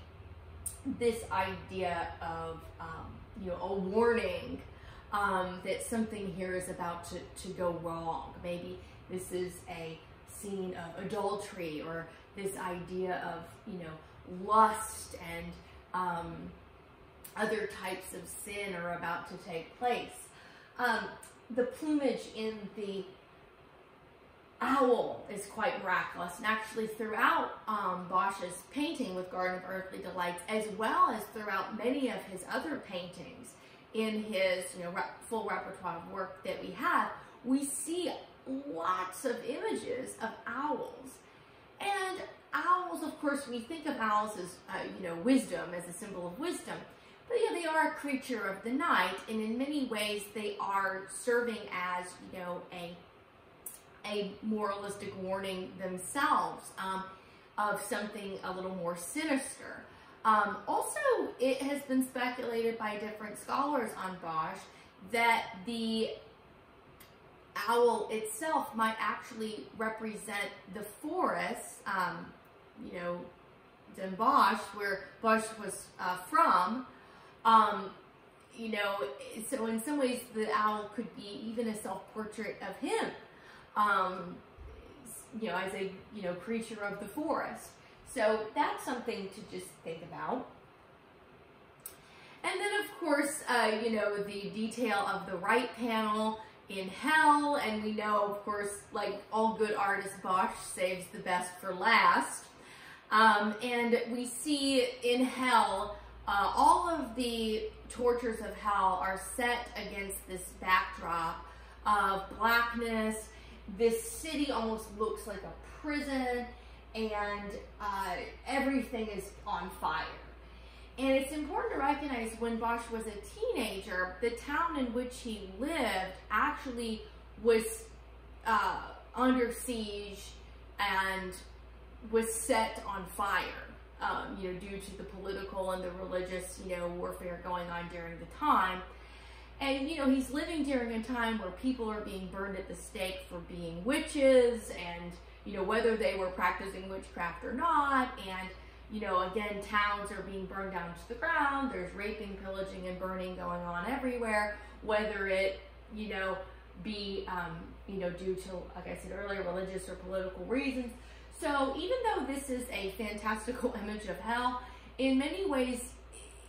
this idea of, um, you know, a warning um, that something here is about to, to go wrong. Maybe this is a scene of adultery or this idea of, you know, lust and um, other types of sin are about to take place. Um, the plumage in the owl is quite miraculous, and actually throughout um, Bosch's painting with Garden of Earthly Delights, as well as throughout many of his other paintings in his you know rep full repertoire of work that we have, we see lots of images of owls. And owls, of course, we think of owls as, uh, you know, wisdom, as a symbol of wisdom. But yeah, they are a creature of the night, and in many ways they are serving as, you know, a a moralistic warning themselves um, of something a little more sinister. Um, also, it has been speculated by different scholars on Bosch that the owl itself might actually represent the forest, um, you know, in Bosch, where Bosch was uh, from, um, you know, so in some ways the owl could be even a self-portrait of him, um, you know, as a, you know, creature of the forest. So that's something to just think about. And then, of course, uh, you know, the detail of the right panel in hell, and we know, of course, like all good artists, Bosch saves the best for last. Um, and we see in hell Uh, all of the tortures of hell are set against this backdrop of blackness. This city almost looks like a prison, and uh, everything is on fire. And it's important to recognize when Bosch was a teenager, the town in which he lived actually was uh, under siege and was set on fire, um, you know, due to the political and the religious, you know, warfare going on during the time. And, you know, he's living during a time where people are being burned at the stake for being witches and, you know, whether they were practicing witchcraft or not. And, you know, again, towns are being burned down to the ground. There's raping, pillaging, and burning going on everywhere, whether it, you know, be, um, you know, due to, like I said earlier, religious or political reasons. So even though this is a fantastical image of hell, in many ways,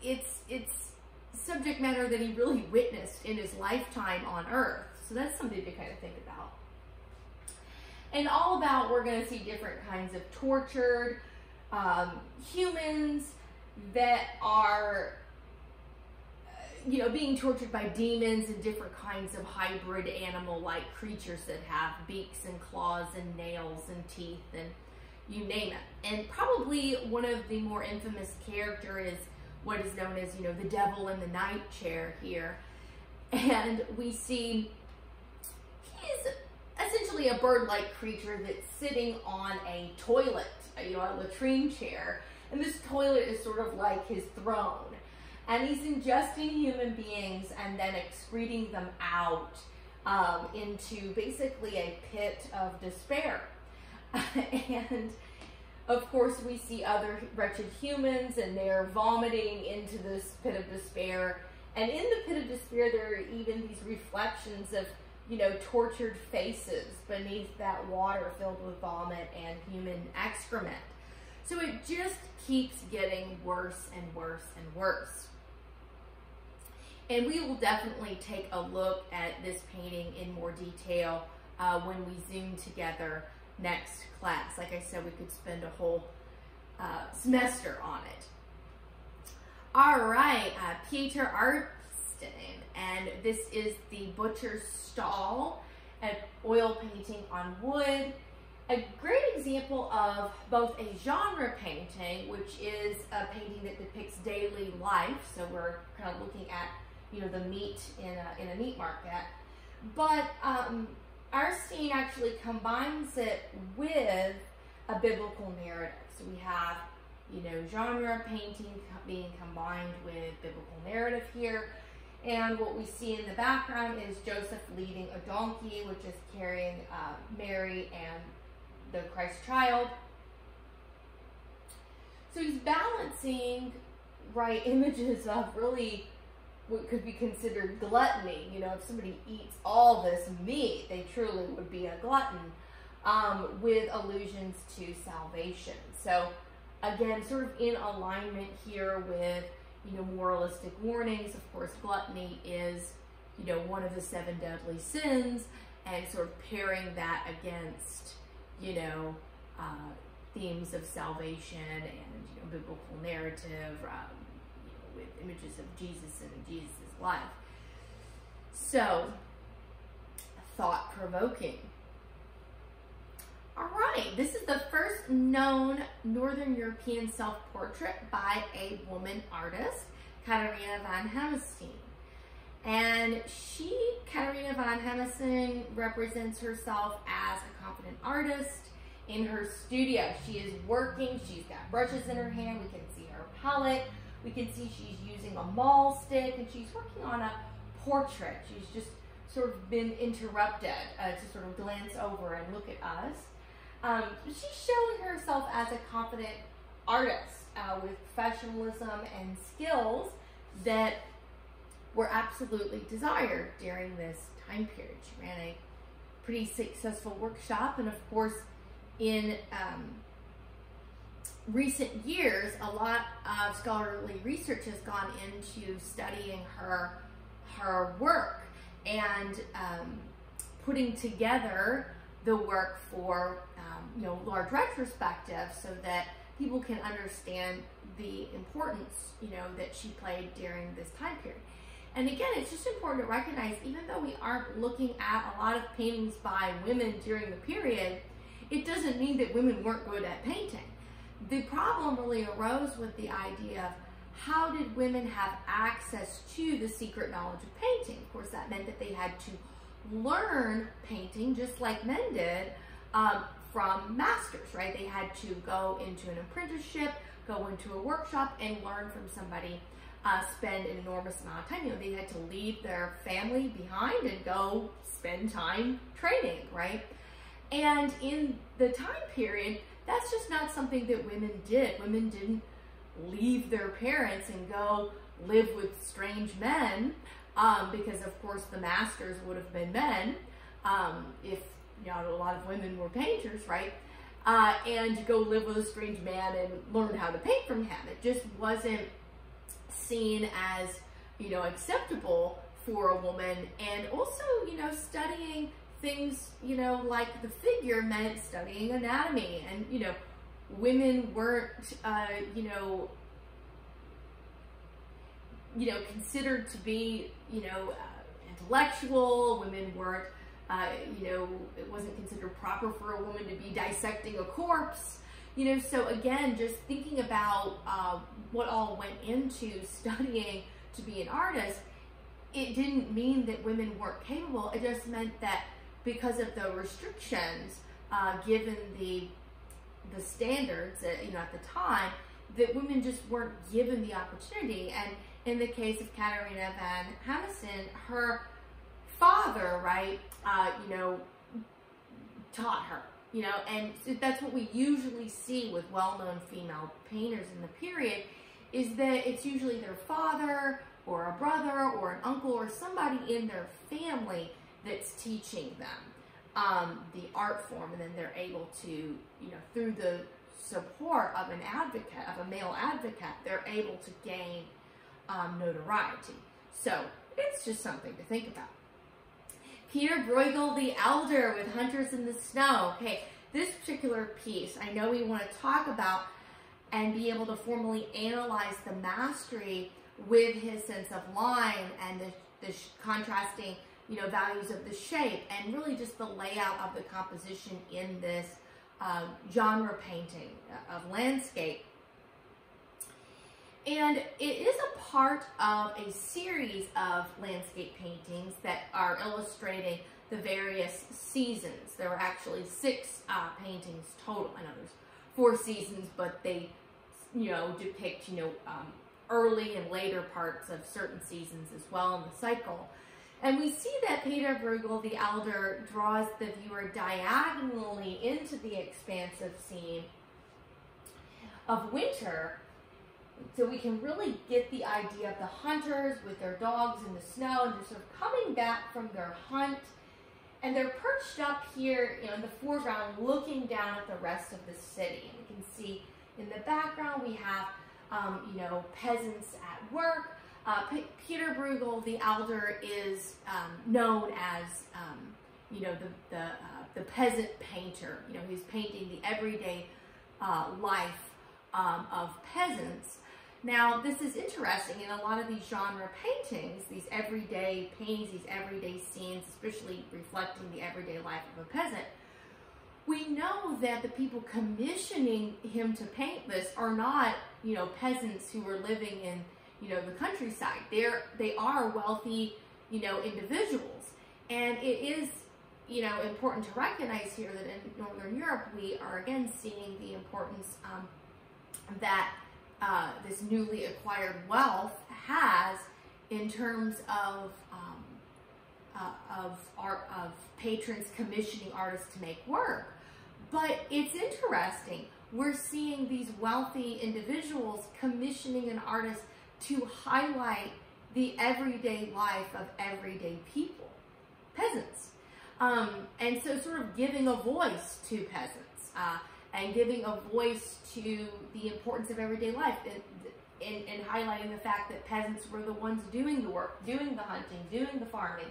it's, it's subject matter that he really witnessed in his lifetime on earth. So that's something to kind of think about. And all about, we're going to see different kinds of tortured um, humans that are, you know, being tortured by demons and different kinds of hybrid animal-like creatures that have beaks and claws and nails and teeth and you name it. And probably one of the more infamous character is what is known as, you know, the devil in the night chair here. And we see he's essentially a bird-like creature that's sitting on a toilet, you know, a latrine chair. And this toilet is sort of like his throne. And he's ingesting human beings and then excreting them out um, into basically a pit of despair. and of course, we see other wretched humans and they're vomiting into this pit of despair. And in the pit of despair, there are even these reflections of, you know, tortured faces beneath that water filled with vomit and human excrement. So it just keeps getting worse and worse and worse. And we will definitely take a look at this painting in more detail uh, when we zoom together next class. Like I said, we could spend a whole uh, semester on it. All right, uh, Pieter And this is the Butcher's Stall, an oil painting on wood. A great example of both a genre painting, which is a painting that depicts daily life, so we're kind of looking at, you know, the meat in a, in a meat market, but um, Aertsen actually combines it with a biblical narrative. So we have, you know, genre painting being combined with biblical narrative here. And what we see in the background is Joseph leading a donkey, which is carrying uh, Mary and the Christ child. So he's balancing, right, images of really what could be considered gluttony. You know, if somebody eats all this meat, they truly would be a glutton, um, with allusions to salvation. So, again, sort of in alignment here with, you know, moralistic warnings. Of course, gluttony is, you know, one of the seven deadly sins, and sort of pairing that against, you know, uh, themes of salvation and, you know, biblical narrative, um, with images of Jesus and Jesus' life. So, thought provoking. All right, this is the first known Northern European self portrait by a woman artist, Katharina van Hemessen. And she, Katharina van Hemessen, represents herself as a confident artist in her studio. She is working, she's got brushes in her hand, we can see her palette, we can see she's using a mahl stick and she's working on a portrait. She's just sort of been interrupted uh, to sort of glance over and look at us. Um, she's showing herself as a confident artist uh, with professionalism and skills that were absolutely desired during this time period. She ran a pretty successful workshop and of course in um, recent years, a lot of scholarly research has gone into studying her her work and um, putting together the work for um, you know large retrospective, so that people can understand the importance, you know, that she played during this time period. And again, it's just important to recognize, even though we aren't looking at a lot of paintings by women during the period, it doesn't mean that women weren't good at painting. The problem really arose with the idea of how did women have access to the secret knowledge of painting? Of course, that meant that they had to learn painting just like men did um, from masters, right? They had to go into an apprenticeship, go into a workshop, and learn from somebody. Uh, spend an enormous amount of time. You know, they had to leave their family behind and go spend time training, right? And in the time period, that's just not something that women did. Women didn't leave their parents and go live with strange men um, because, of course, the masters would have been men um, if you know a lot of women were painters, right? Uh, and go live with a strange man and learn how to paint from him. It just wasn't seen as you know acceptable for a woman, and also you know studying things you know like the figure meant studying anatomy, and you know women weren't, uh, you know, you know, considered to be, you know, uh, intellectual. Women weren't, uh, you know, it wasn't considered proper for a woman to be dissecting a corpse. You know, so again, just thinking about uh, what all went into studying to be an artist, it didn't mean that women weren't capable. It just meant that because of the restrictions uh, given the the standards, that, you know, at the time, that women just weren't given the opportunity. And in the case of Katarina van Hemessen, her father, right, uh, you know, taught her, you know, and that's what we usually see with well-known female painters in the period, is that it's usually their father or a brother or an uncle or somebody in their family that's teaching them um, the art form, and then they're able to, you know, through the support of an advocate, of a male advocate, they're able to gain um, notoriety. So it's just something to think about. Peter Bruegel the Elder with Hunters in the Snow. Okay, this particular piece, I know we want to talk about and be able to formally analyze the mastery with his sense of line and the, the contrasting you know, values of the shape and really just the layout of the composition in this uh, genre painting of landscape. And it is a part of a series of landscape paintings that are illustrating the various seasons. There were actually six uh, paintings total. I know there's four seasons, but they, you know, depict, you know, um, early and later parts of certain seasons as well in the cycle. And we see that Peter Bruegel, the elder, draws the viewer diagonally into the expansive scene of winter. So we can really get the idea of the hunters with their dogs in the snow and they're sort of coming back from their hunt. And they're perched up here you know, in the foreground looking down at the rest of the city. And we can see in the background we have, um, you know, peasants at work uh, Peter Bruegel, the elder, is um, known as, um, you know, the, the, uh, the peasant painter. You know, he's painting the everyday uh, life um, of peasants. Now, this is interesting. In a lot of these genre paintings, these everyday paintings, these everyday scenes, especially reflecting the everyday life of a peasant, we know that the people commissioning him to paint this are not, you know, peasants who are living in you know, the countryside. They're, they are wealthy, you know, individuals. And it is, you know, important to recognize here that in Northern Europe, we are again seeing the importance um, that uh, this newly acquired wealth has in terms of um, uh, of art of patrons commissioning artists to make work. But it's interesting. We're seeing these wealthy individuals commissioning an artist to highlight the everyday life of everyday people, peasants. Um, and so sort of giving a voice to peasants uh, and giving a voice to the importance of everyday life and, and, highlighting the fact that peasants were the ones doing the work, doing the hunting, doing the farming,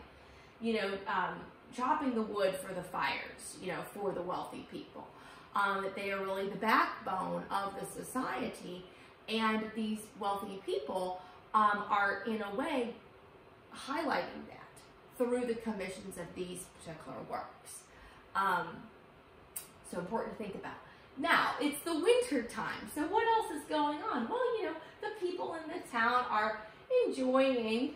you know, um, chopping the wood for the fires, you know, for the wealthy people. um, that they are really the backbone of the society. And these wealthy people um, are, in a way, highlighting that through the commissions of these particular works. Um, so important to think about. Now, it's the winter time. So what else is going on? Well, you know, the people in the town are enjoying,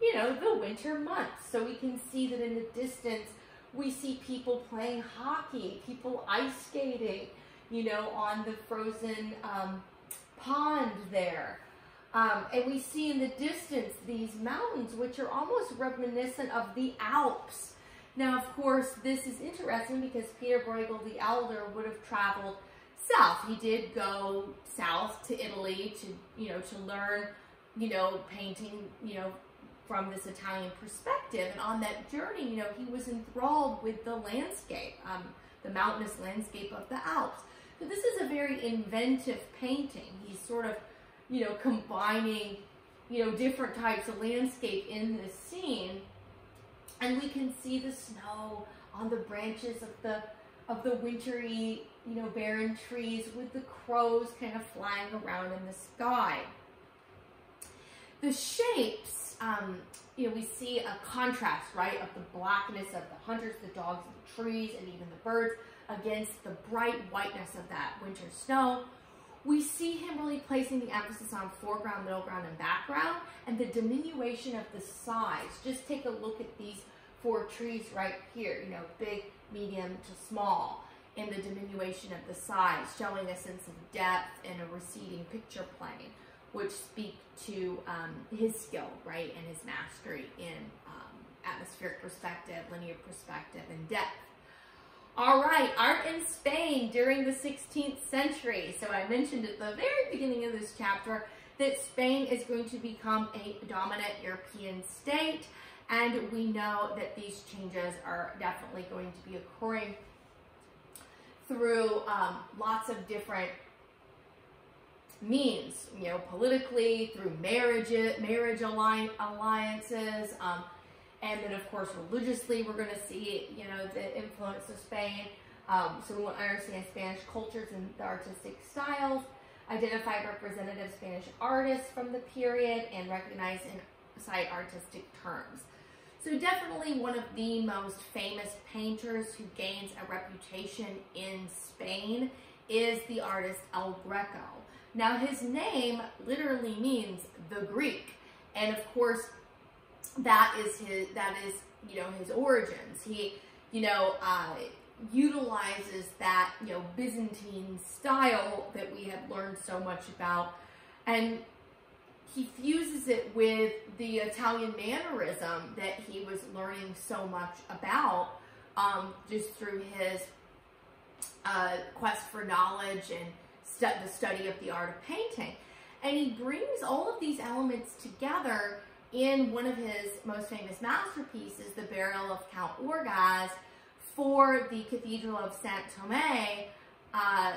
you know, the winter months. So we can see that in the distance, we see people playing hockey, people ice skating, you know, on the frozen um, pond there. Um, and we see in the distance these mountains, which are almost reminiscent of the Alps. Now, of course, this is interesting because Peter Bruegel the Elder would have traveled south. He did go south to Italy to, you know, to learn, you know, painting, you know, from this Italian perspective. And on that journey, you know, he was enthralled with the landscape, um, the mountainous landscape of the Alps. So this is a very inventive painting. He's sort of, you know, combining, you know, different types of landscape in this scene. And we can see the snow on the branches of the of the wintry, you know, barren trees with the crows kind of flying around in the sky. The shapes, um, you know, we see a contrast, right, of the blackness of the hunters, the dogs, the trees, and even the birds against the bright whiteness of that winter snow. We see him really placing the emphasis on foreground, middle ground, and background, and the diminution of the size. Just take a look at these four trees right here, you know, big, medium to small, and the diminution of the size, showing a sense of depth and a receding picture plane, which speak to um, his skill, right, and his mastery in um, atmospheric perspective, linear perspective, and depth. All right, art in Spain during the 16th century. So I mentioned at the very beginning of this chapter that Spain is going to become a dominant European state. And we know that these changes are definitely going to be occurring through um, lots of different means, you know, politically, through marriage, marriage alliances, um, and then, of course, religiously, we're going to see, you know, the influence of Spain. Um, so we want to understand Spanish cultures and the artistic styles, identify representative Spanish artists from the period, and recognize and cite artistic terms. So definitely one of the most famous painters who gains a reputation in Spain is the artist El Greco. Now his name literally means the Greek. And of course, that is his that is you know his origins. He you know uh, utilizes that you know Byzantine style that we have learned so much about, and he fuses it with the Italian mannerism that he was learning so much about um, just through his uh, quest for knowledge and the study of the art of painting. And he brings all of these elements together in one of his most famous masterpieces, The Burial of Count Orgaz, for the Cathedral of Sant Tomé, uh,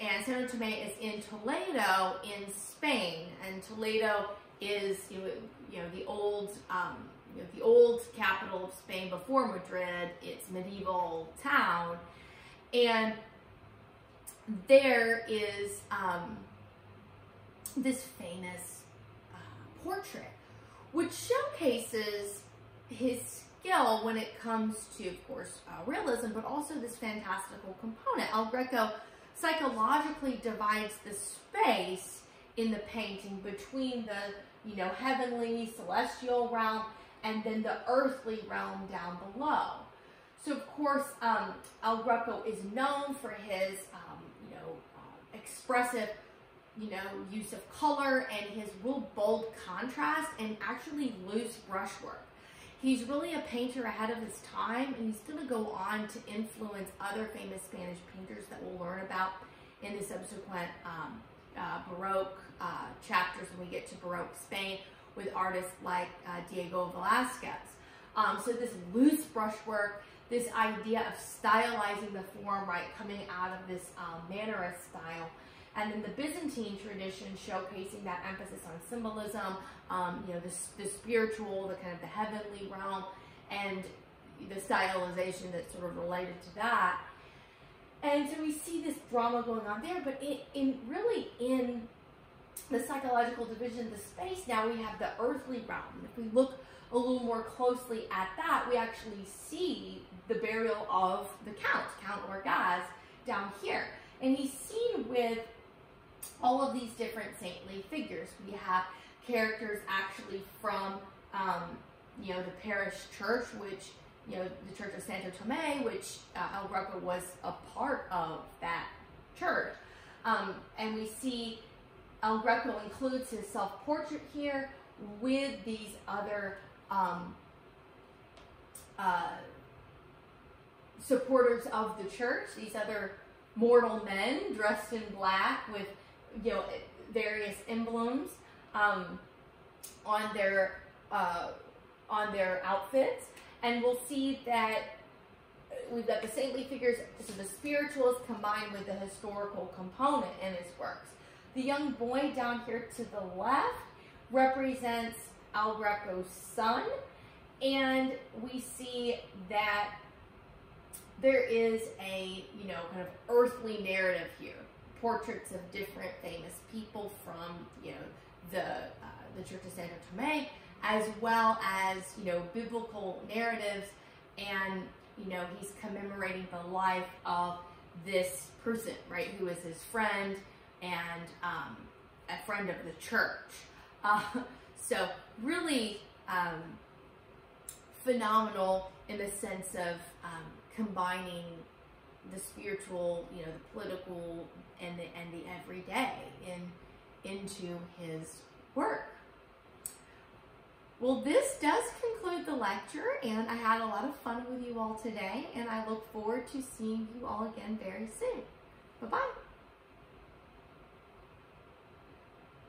and Sant Tomé is in Toledo in Spain, and Toledo is you know, you know the old um, you know, the old capital of Spain before Madrid. It's medieval town, and there is um, this famous uh, portrait which showcases his skill when it comes to, of course, uh, realism, but also this fantastical component. El Greco psychologically divides the space in the painting between the, you know, heavenly, celestial realm and then the earthly realm down below. So, of course, um, El Greco is known for his, um, you know, uh, expressive you know, use of color and his real bold contrast and actually loose brushwork. He's really a painter ahead of his time and he's going to go on to influence other famous Spanish painters that we'll learn about in the subsequent um, uh, Baroque uh, chapters when we get to Baroque Spain with artists like uh, Diego Velazquez. Um, so this loose brushwork, this idea of stylizing the form, right, coming out of this um, Mannerist style, and then the Byzantine tradition showcasing that emphasis on symbolism, um, you know, the, the spiritual, the kind of the heavenly realm, and the stylization that's sort of related to that. And so we see this drama going on there, but in, in really in the psychological division the space, now we have the earthly realm. If we look a little more closely at that, we actually see the burial of the Count, Count Orgaz, down here. And he's seen with all of these different saintly figures. We have characters actually from, um, you know, the parish church, which, you know, the Church of Santo Tome, which uh, El Greco was a part of that church. Um, and we see El Greco includes his self-portrait here with these other um, uh, supporters of the church, these other mortal men dressed in black with you know various emblems um, on their uh, on their outfits, and we'll see that we've got the saintly figures, so the spiritual is combined with the historical component in his works. The young boy down here to the left represents El Greco's son, and we see that there is a, you know, kind of earthly narrative here. Portraits of different famous people from, you know, the, uh, the Church of Santo Tome, as well as, you know, biblical narratives. And, you know, he's commemorating the life of this person, right, who is his friend and um, a friend of the church. Uh, so really um, phenomenal in the sense of um, combining the spiritual, you know, the political, and the and the everyday in into his work. Well, this does conclude the lecture, and I had a lot of fun with you all today, and I look forward to seeing you all again very soon. Bye-bye.